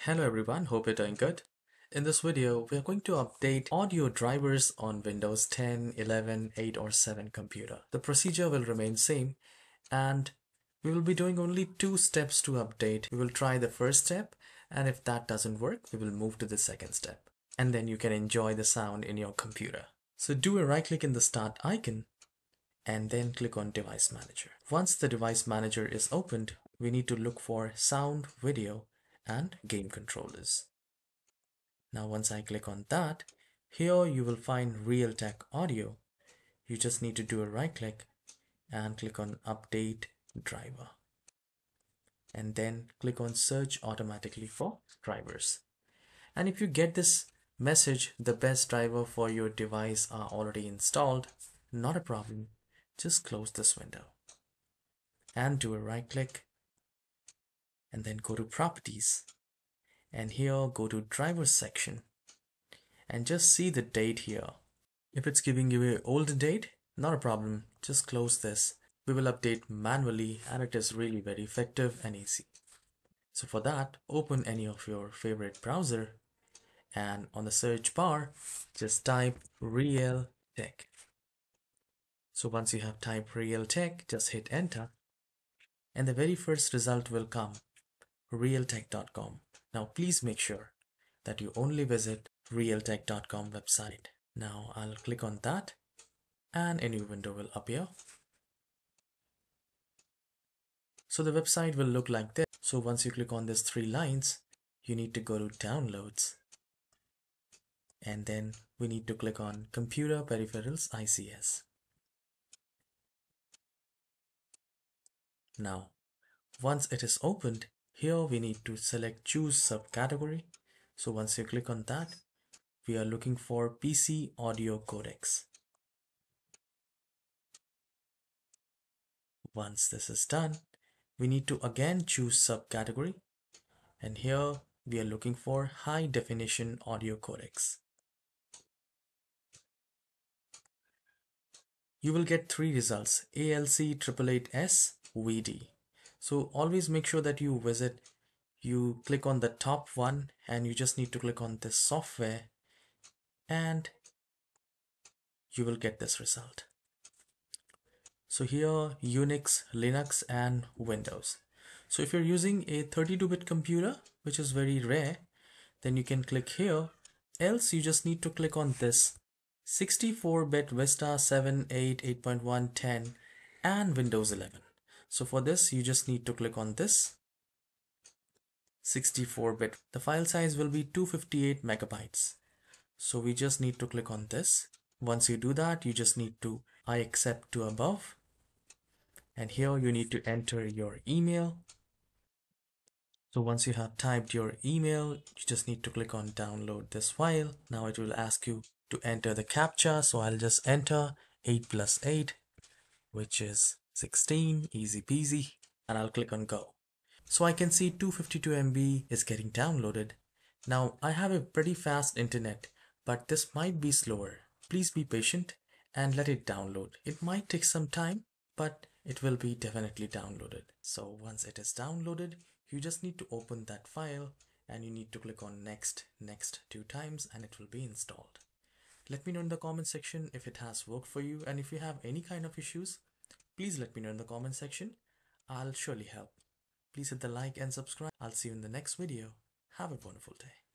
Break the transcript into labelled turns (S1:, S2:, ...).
S1: Hello everyone, hope you're doing good. In this video, we are going to update audio drivers on Windows 10, 11, 8 or 7 computer. The procedure will remain same and we will be doing only two steps to update. We will try the first step and if that doesn't work, we will move to the second step. And then you can enjoy the sound in your computer. So do a right click in the start icon and then click on device manager. Once the device manager is opened, we need to look for sound, video and game controllers. Now once I click on that, here you will find Realtek Audio. You just need to do a right click and click on update driver and then click on search automatically for drivers. And if you get this message, the best driver for your device are already installed, not a problem. Just close this window and do a right click and then go to properties. And here go to drivers section. And just see the date here. If it's giving you a old date not a problem. Just close this. We will update manually and it is really very effective and easy. So for that open any of your favorite browser and on the search bar just type Realtek so once you have typed Realtek just hit enter and the very first result will come realtek.com. Now please make sure that you only visit realtek.com website. Now I'll click on that and a new window will appear. So the website will look like this. So once you click on these three lines, you need to go to downloads and then we need to click on computer peripherals ICS. Now, once it is opened, here we need to select choose subcategory. So once you click on that, we are looking for PC audio codecs. Once this is done, we need to again choose subcategory. And here we are looking for high definition audio codecs. You will get three results ALC 888S VD. So always make sure that you visit, you click on the top one and you just need to click on this software and you will get this result. So here Unix, Linux and Windows. So if you're using a 32-bit computer, which is very rare, then you can click here. Else you just need to click on this 64-bit Vista 7, 8, 8.1, 10 and Windows 11. So for this, you just need to click on this 64-bit. The file size will be 258 megabytes. So we just need to click on this. Once you do that, you just need to I accept to above. And here you need to enter your email. So once you have typed your email, you just need to click on download this file. Now it will ask you to enter the captcha. So I'll just enter 8 plus 8, which is 16 easy peasy and I'll click on go. So I can see 252 MB is getting downloaded. Now I have a pretty fast internet but this might be slower. Please be patient and let it download. It might take some time but it will be definitely downloaded. So once it is downloaded you just need to open that file and you need to click on next next two times and it will be installed. Let me know in the comment section if it has worked for you and if you have any kind of issues Please let me know in the comment section. I'll surely help. Please hit the like and subscribe. I'll see you in the next video. Have a wonderful day.